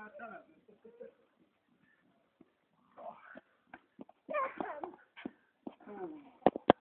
I'm